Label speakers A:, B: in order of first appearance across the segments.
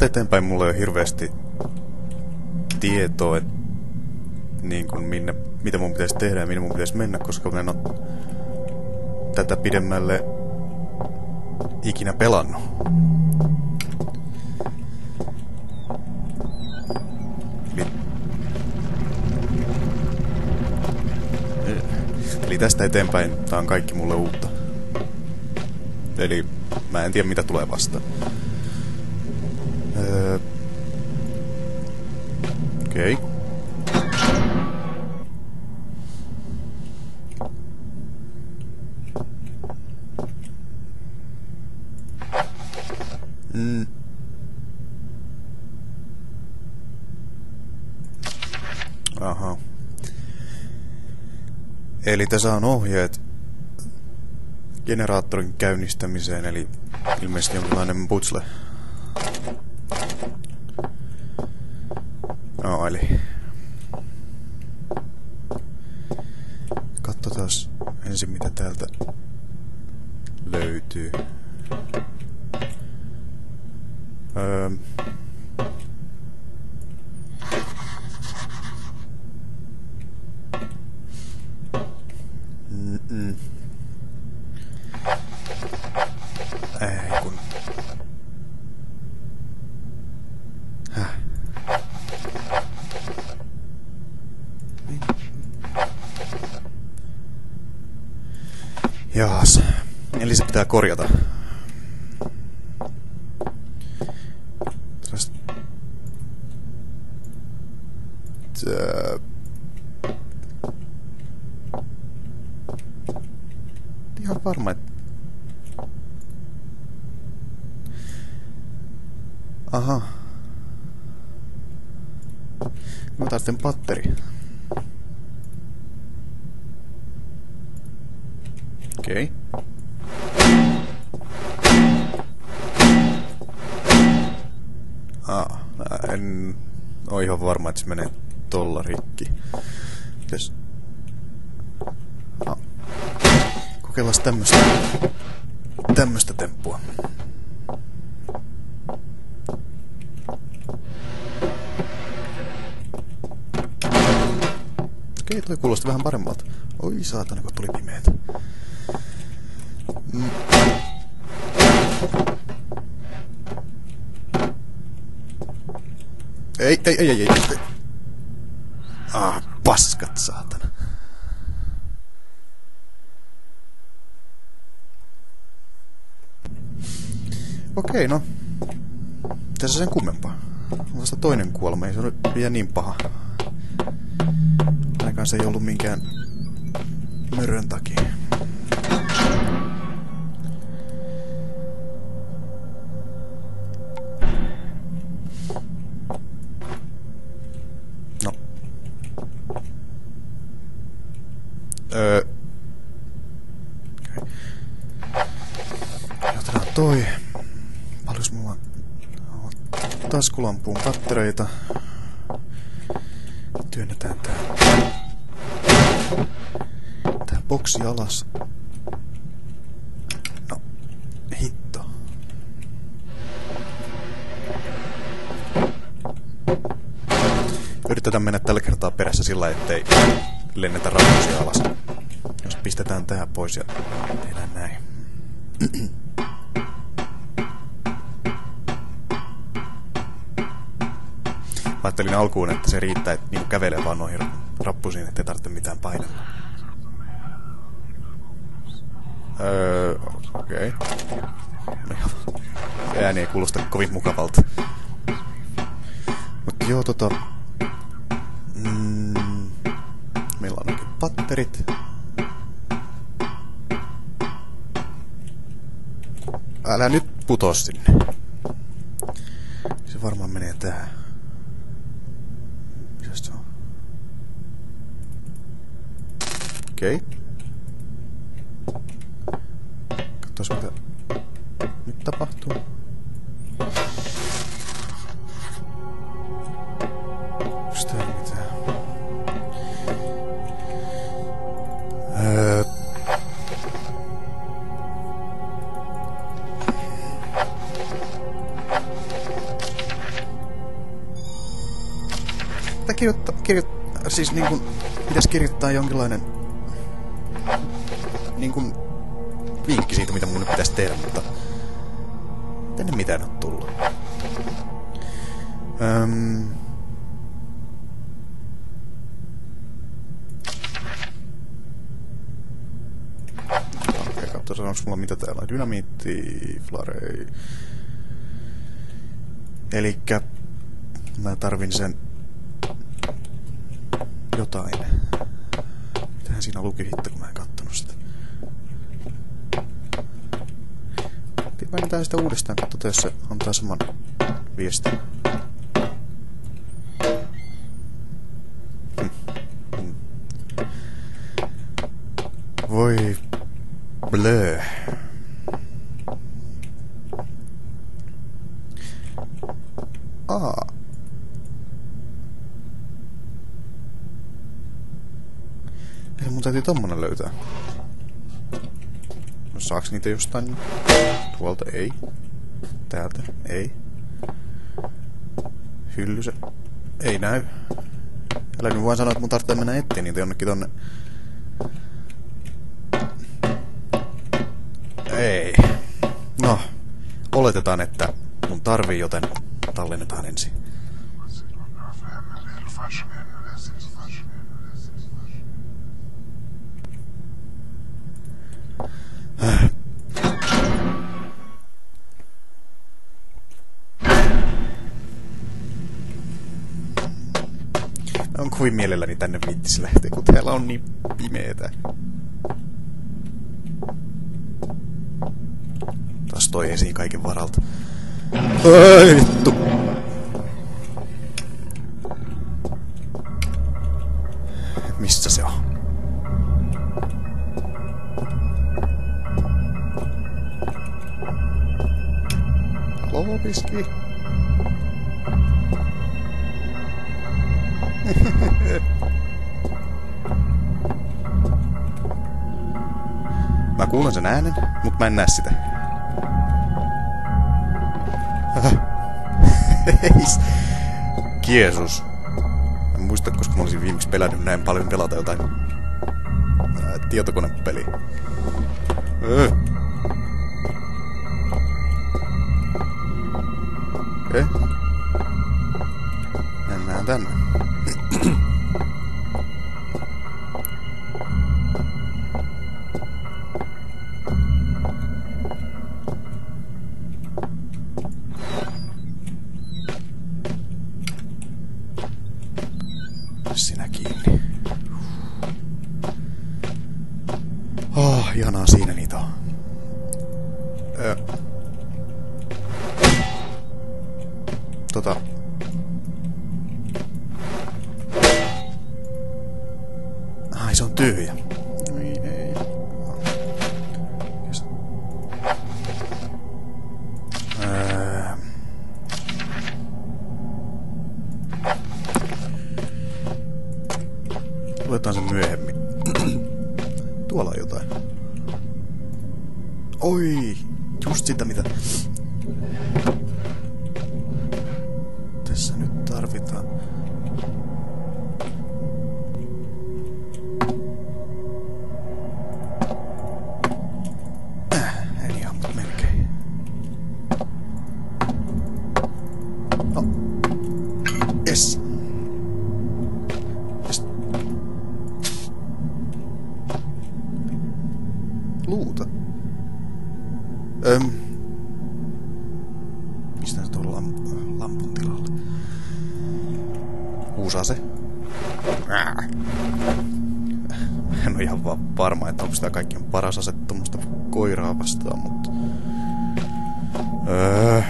A: tästä eteenpäin mulla ei ole hirveästi tietoa, että niin kuin minne, mitä mun pitäisi tehdä ja minne mun pitäisi mennä, koska mä en ole tätä pidemmälle ikinä pelannut. Eli, tästä eteenpäin tää on kaikki mulle uutta. Eli mä en tiedä mitä tulee vastaan. Okay. Mm. Aha. Eli tässä on ohjeet generaattorin käynnistämiseen, eli ilmeisesti jonkinlainen putsle. No, eli... Katsotaan ensin mitä täältä löytyy. Öö, mm -mm. Ei kun... Häh? Jaas. Eli se pitää korjata. Tää... Ihan varma, että... Aha. Mä tarvitsen patteri. Okei. Ah, en oo ihan varma, että se menee tolla rikki. Mites? Ah. Kokeillaan tämmöstä. Tämmöstä temppua. Okei, toi kuulosti vähän paremmalta. Oi saatana, kun tuli pimeet. Ei, ei, ei, ei, ei. Ah, paskat, saatana. Okei, no. Tässä sen kummempaa. Vasta toinen kuolema, ei se ole vielä niin paha. Ainakaan se ei ollut minkään mörön takia. Taskulampuun pattereita? Työnnetään tää. Tää boksi alas. No, hitto. Yritetään mennä tällä kertaa perässä sillä, ettei lennetä rappusia alas. Jos pistetään tää pois ja tehdään näin. Ajattelin alkuun, että se riittää, että niinku kävelee vaan noihin rappusiin, ettei tarvitse mitään painella. Öö, okei. Okay. No, ääni ei kuulosta kovin mukavalta. Mut joo, tota... Mm, meillä on oikein patterit. Älä nyt puto sinne. Se varmaan menee tähän. Okei. Okay. Katsotaan mitä nyt tapahtuu. Öö. Kirjoittaa, kirjoittaa, siis niinkun, pitäis kirjoittaa jonkinlainen niin kuin vinkki siitä, mitä mun pitäisi tehdä, mutta tänne mitään ole tullut. Öm, onko mulla mitä täällä on. Dynamiitti, flarei. Elikkä mä tarvin sen jotain. Mitähän siinä luki hitto, kun mä en kattonut sitä. Painetaan sitä uudestaan, katsotaan, jos se antaa saman viestin. Hmm. Hmm. Voi blö. Aa. Eli mun täytyy tommonen löytää. No saaks niitä jostain? Tuolta ei. Täältä ei. Hyllysä. Ei näy. Älä nyt vaan sanoa, että mun tarvitsee mennä etsiä niitä jonnekin tonne. Ei. No, oletetaan, että mun tarvii, joten tallennetaan ensin. Kovin mielelläni tänne viittis lähteä, kun täällä on niin pimeetä. Taas toi esiin kaiken varalta. Ai vittu. Missä se on? Lopiski. Mä kuulen sen äänen, mutta mä en näe sitä. Kiesus. En muista, koska mä olisin viimeksi pelännyt näin paljon pelata jotain ää, tietokonepeliä. Öö. Eh? Mennään tänne. Oh, ihanaa siinä niitä on. Just sitä mitä... Tässä nyt tarvitaan. Äh, Öm. Mistä se tuolla lamp lampun tilalla? Uusi ase. Ää. En ole ihan vaan varma, että onko sitä kaikkien paras ase tuommoista koiraa vastaan, mutta... Öö.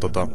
A: Tota...